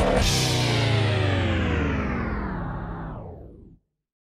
Bye.